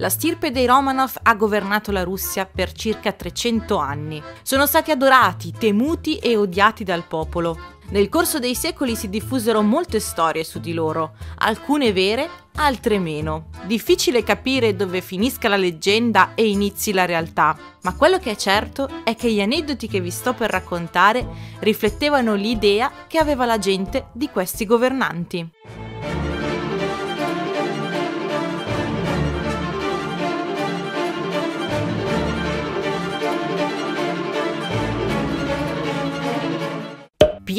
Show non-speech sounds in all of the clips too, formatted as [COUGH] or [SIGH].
La stirpe dei Romanov ha governato la Russia per circa 300 anni. Sono stati adorati, temuti e odiati dal popolo. Nel corso dei secoli si diffusero molte storie su di loro, alcune vere, altre meno. Difficile capire dove finisca la leggenda e inizi la realtà, ma quello che è certo è che gli aneddoti che vi sto per raccontare riflettevano l'idea che aveva la gente di questi governanti.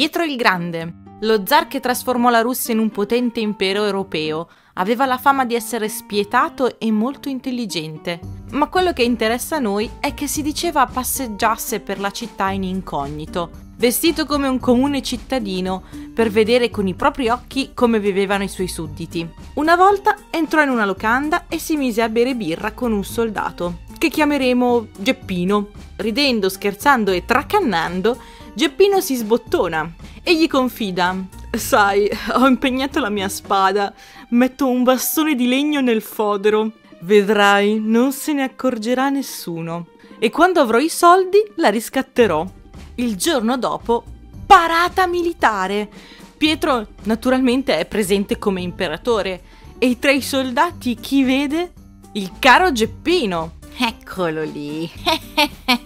Pietro il Grande, lo zar che trasformò la Russia in un potente impero europeo, aveva la fama di essere spietato e molto intelligente. Ma quello che interessa a noi è che si diceva passeggiasse per la città in incognito, vestito come un comune cittadino, per vedere con i propri occhi come vivevano i suoi sudditi. Una volta entrò in una locanda e si mise a bere birra con un soldato, che chiameremo Geppino. Ridendo, scherzando e tracannando, Geppino si sbottona e gli confida: Sai, ho impegnato la mia spada, metto un bastone di legno nel fodero. Vedrai, non se ne accorgerà nessuno. E quando avrò i soldi, la riscatterò. Il giorno dopo, parata militare. Pietro naturalmente è presente come imperatore e tra i soldati chi vede? Il caro Geppino. Eccolo lì. [LAUGHS]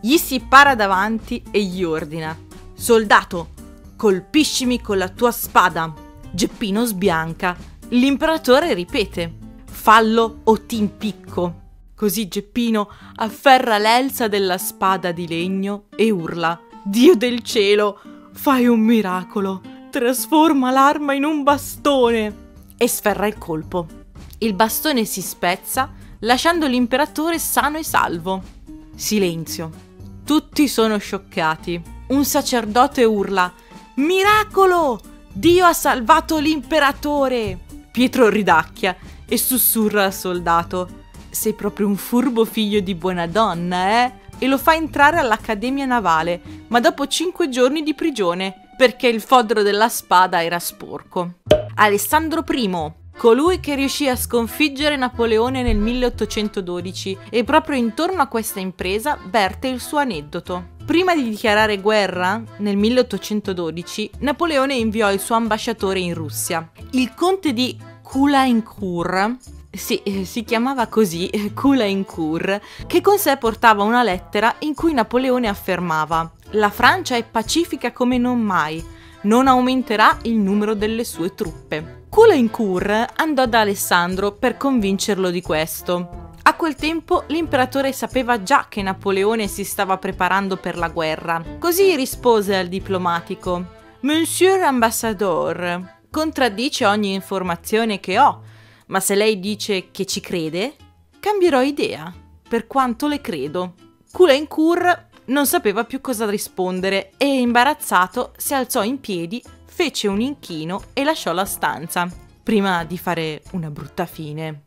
Gli si para davanti e gli ordina: Soldato, colpiscimi con la tua spada. Geppino sbianca. L'imperatore ripete: Fallo o ti impicco. Così Geppino afferra l'elsa della spada di legno e urla: Dio del cielo, fai un miracolo! Trasforma l'arma in un bastone! E sferra il colpo. Il bastone si spezza, lasciando l'imperatore sano e salvo. Silenzio. Tutti sono scioccati. Un sacerdote urla: Miracolo! Dio ha salvato l'imperatore! Pietro ridacchia e sussurra al soldato: Sei proprio un furbo figlio di buona donna, eh? E lo fa entrare all'Accademia Navale, ma dopo cinque giorni di prigione, perché il fodero della spada era sporco. Alessandro I, colui che riuscì a sconfiggere Napoleone nel 1812 e proprio intorno a questa impresa verte il suo aneddoto. Prima di dichiarare guerra, nel 1812, Napoleone inviò il suo ambasciatore in Russia, il conte di Kulainkur, sì, eh, si chiamava così, Kulainkur, che con sé portava una lettera in cui Napoleone affermava «La Francia è pacifica come non mai, non aumenterà il numero delle sue truppe». Kulenkur andò da Alessandro per convincerlo di questo. A quel tempo l'imperatore sapeva già che Napoleone si stava preparando per la guerra. Così rispose al diplomatico: Monsieur Ambassador, contraddice ogni informazione che ho, ma se lei dice che ci crede, cambierò idea, per quanto le credo. Kulenkur non sapeva più cosa rispondere e, imbarazzato, si alzò in piedi fece un inchino e lasciò la stanza, prima di fare una brutta fine.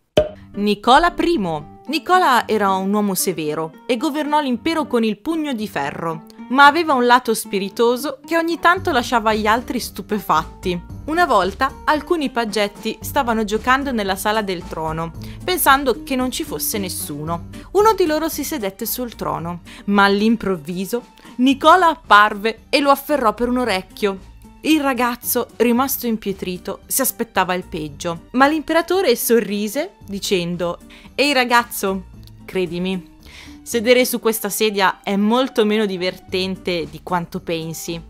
Nicola I. Nicola era un uomo severo e governò l'impero con il pugno di ferro, ma aveva un lato spiritoso che ogni tanto lasciava gli altri stupefatti. Una volta alcuni paggetti stavano giocando nella sala del trono, pensando che non ci fosse nessuno. Uno di loro si sedette sul trono, ma all'improvviso Nicola apparve e lo afferrò per un orecchio il ragazzo, rimasto impietrito, si aspettava il peggio, ma l'imperatore sorrise dicendo Ehi ragazzo, credimi, sedere su questa sedia è molto meno divertente di quanto pensi.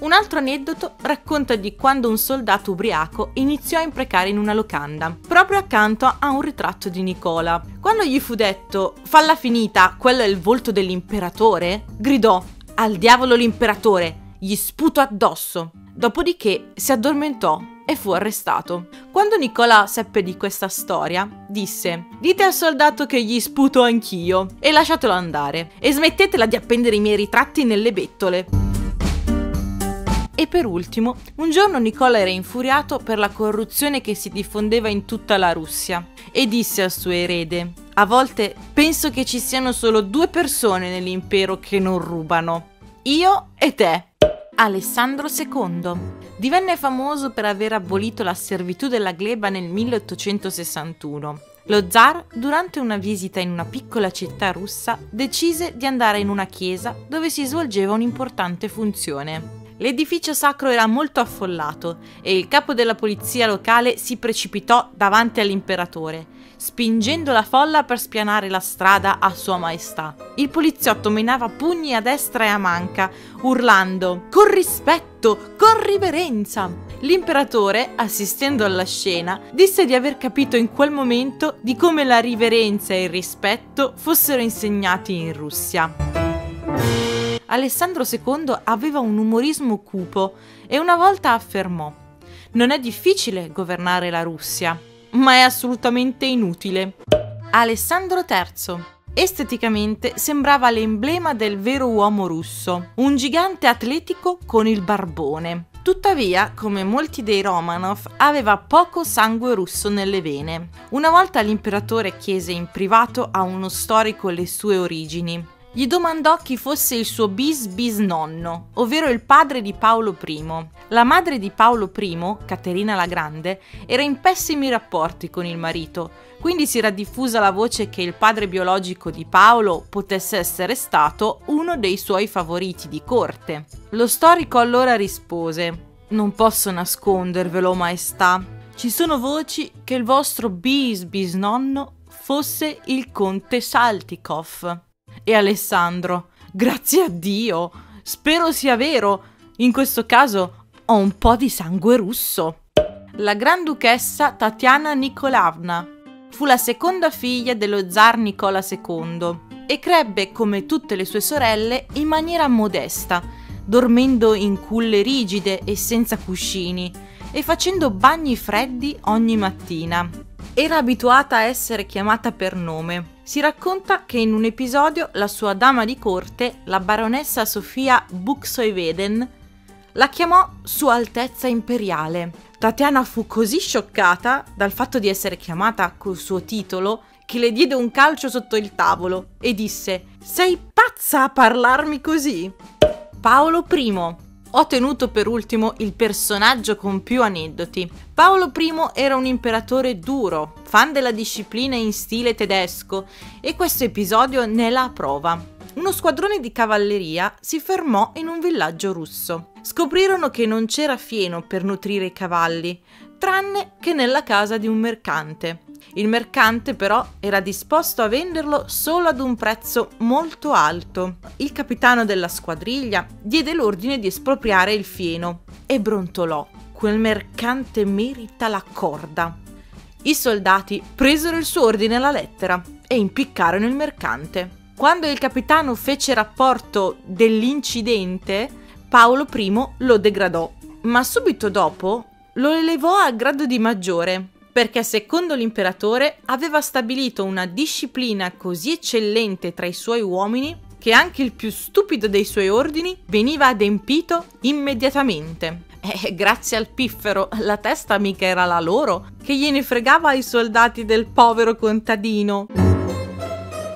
Un altro aneddoto racconta di quando un soldato ubriaco iniziò a imprecare in una locanda, proprio accanto a un ritratto di Nicola. Quando gli fu detto falla finita, quello è il volto dell'imperatore, gridò al diavolo l'imperatore, gli sputo addosso. Dopodiché si addormentò e fu arrestato. Quando Nicola seppe di questa storia, disse: Dite al soldato che gli sputo anch'io e lasciatelo andare. E smettetela di appendere i miei ritratti nelle bettole. E per ultimo, un giorno Nicola era infuriato per la corruzione che si diffondeva in tutta la Russia e disse al suo erede: A volte penso che ci siano solo due persone nell'impero che non rubano. Io e te. Alessandro II. Divenne famoso per aver abolito la servitù della gleba nel 1861. Lo zar, durante una visita in una piccola città russa, decise di andare in una chiesa dove si svolgeva un'importante funzione. L'edificio sacro era molto affollato e il capo della polizia locale si precipitò davanti all'imperatore, spingendo la folla per spianare la strada a Sua Maestà. Il poliziotto menava pugni a destra e a manca, urlando con rispetto, con riverenza. L'imperatore, assistendo alla scena, disse di aver capito in quel momento di come la riverenza e il rispetto fossero insegnati in Russia. Alessandro II aveva un umorismo cupo e una volta affermò Non è difficile governare la Russia, ma è assolutamente inutile. Alessandro III Esteticamente sembrava l'emblema del vero uomo russo, un gigante atletico con il barbone. Tuttavia, come molti dei Romanov, aveva poco sangue russo nelle vene. Una volta l'imperatore chiese in privato a uno storico le sue origini gli domandò chi fosse il suo bis bisnonno, ovvero il padre di Paolo I. La madre di Paolo I, Caterina la Grande, era in pessimi rapporti con il marito, quindi si era diffusa la voce che il padre biologico di Paolo potesse essere stato uno dei suoi favoriti di corte. Lo storico allora rispose: Non posso nascondervelo, maestà. Ci sono voci che il vostro bis bisnonno fosse il conte Saltikov e Alessandro. Grazie a Dio! Spero sia vero. In questo caso ho un po' di sangue russo. La Granduchessa Tatiana Nikolavna fu la seconda figlia dello zar Nicola II e crebbe, come tutte le sue sorelle, in maniera modesta, dormendo in culle rigide e senza cuscini e facendo bagni freddi ogni mattina. Era abituata a essere chiamata per nome. Si racconta che in un episodio la sua dama di corte, la baronessa Sofia Buxoeveden, la chiamò Sua Altezza Imperiale. Tatiana fu così scioccata dal fatto di essere chiamata col suo titolo che le diede un calcio sotto il tavolo e disse Sei pazza a parlarmi così? Paolo I, ho tenuto per ultimo il personaggio con più aneddoti. Paolo I era un imperatore duro, fan della disciplina in stile tedesco, e questo episodio ne la prova. Uno squadrone di cavalleria si fermò in un villaggio russo. Scoprirono che non c'era fieno per nutrire i cavalli, tranne che nella casa di un mercante. Il mercante però era disposto a venderlo solo ad un prezzo molto alto. Il capitano della squadriglia diede l'ordine di espropriare il fieno e brontolò. Quel mercante merita la corda. I soldati presero il suo ordine alla lettera e impiccarono il mercante. Quando il capitano fece rapporto dell'incidente, Paolo I lo degradò, ma subito dopo lo elevò a grado di maggiore perché secondo l'imperatore aveva stabilito una disciplina così eccellente tra i suoi uomini che anche il più stupido dei suoi ordini veniva adempito immediatamente. E grazie al piffero, la testa mica era la loro, che gliene fregava ai soldati del povero contadino.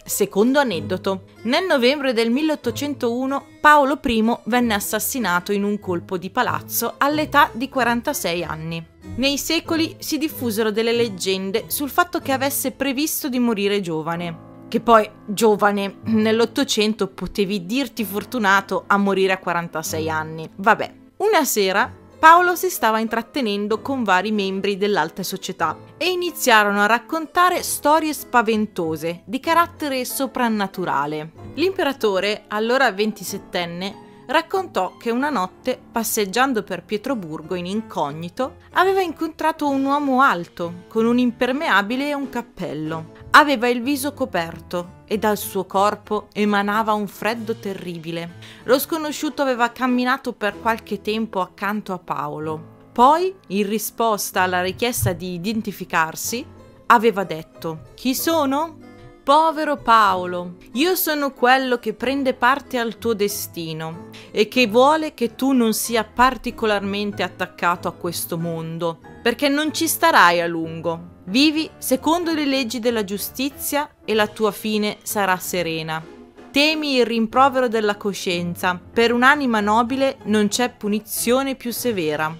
Secondo aneddoto, nel novembre del 1801 Paolo I venne assassinato in un colpo di palazzo all'età di 46 anni. Nei secoli si diffusero delle leggende sul fatto che avesse previsto di morire giovane. Che poi, giovane, [CLEARS THROAT] nell'Ottocento potevi dirti fortunato a morire a 46 anni. Vabbè. Una sera Paolo si stava intrattenendo con vari membri dell'alta società e iniziarono a raccontare storie spaventose di carattere soprannaturale. L'imperatore, allora 27enne, raccontò che una notte, passeggiando per Pietroburgo in incognito, aveva incontrato un uomo alto, con un impermeabile e un cappello. Aveva il viso coperto e dal suo corpo emanava un freddo terribile. Lo sconosciuto aveva camminato per qualche tempo accanto a Paolo. Poi, in risposta alla richiesta di identificarsi, aveva detto Chi sono? Povero Paolo, io sono quello che prende parte al tuo destino e che vuole che tu non sia particolarmente attaccato a questo mondo, perché non ci starai a lungo. Vivi secondo le leggi della giustizia e la tua fine sarà serena. Temi il rimprovero della coscienza, per un'anima nobile non c'è punizione più severa.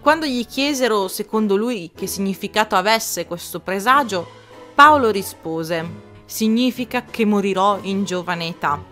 Quando gli chiesero, secondo lui, che significato avesse questo presagio, Paolo rispose, significa che morirò in giovane età.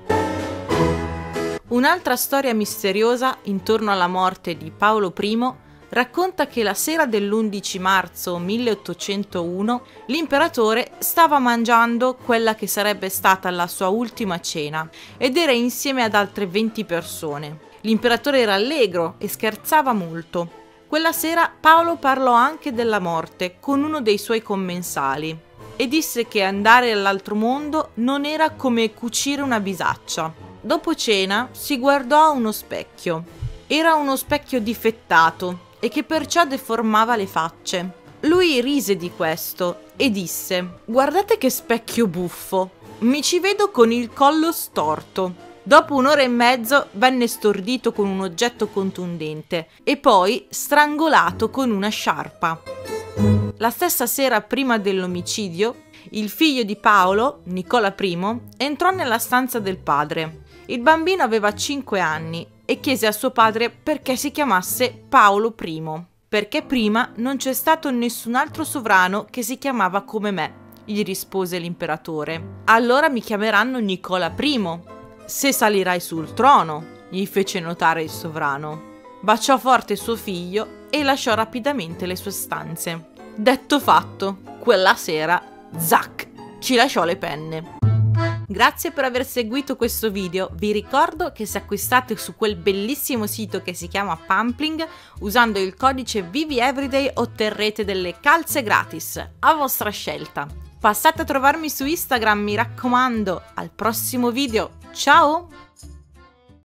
Un'altra storia misteriosa intorno alla morte di Paolo I racconta che la sera dell'11 marzo 1801 l'imperatore stava mangiando quella che sarebbe stata la sua ultima cena ed era insieme ad altre 20 persone. L'imperatore era allegro e scherzava molto. Quella sera Paolo parlò anche della morte con uno dei suoi commensali e disse che andare all'altro mondo non era come cucire una bisaccia. Dopo cena si guardò a uno specchio. Era uno specchio difettato e che perciò deformava le facce. Lui rise di questo e disse: Guardate che specchio buffo! Mi ci vedo con il collo storto. Dopo un'ora e mezzo venne stordito con un oggetto contundente e poi strangolato con una sciarpa. La stessa sera prima dell'omicidio, il figlio di Paolo, Nicola I, entrò nella stanza del padre. Il bambino aveva 5 anni e chiese a suo padre perché si chiamasse Paolo I, perché prima non c'è stato nessun altro sovrano che si chiamava come me, gli rispose l'imperatore. Allora mi chiameranno Nicola I. Se salirai sul trono, gli fece notare il sovrano. Baciò forte suo figlio e lasciò rapidamente le sue stanze. Detto fatto, quella sera, zac, ci lasciò le penne. Grazie per aver seguito questo video, vi ricordo che se acquistate su quel bellissimo sito che si chiama Pumpling, usando il codice ViviEveryday otterrete delle calze gratis, a vostra scelta. Passate a trovarmi su Instagram, mi raccomando, al prossimo video, ciao!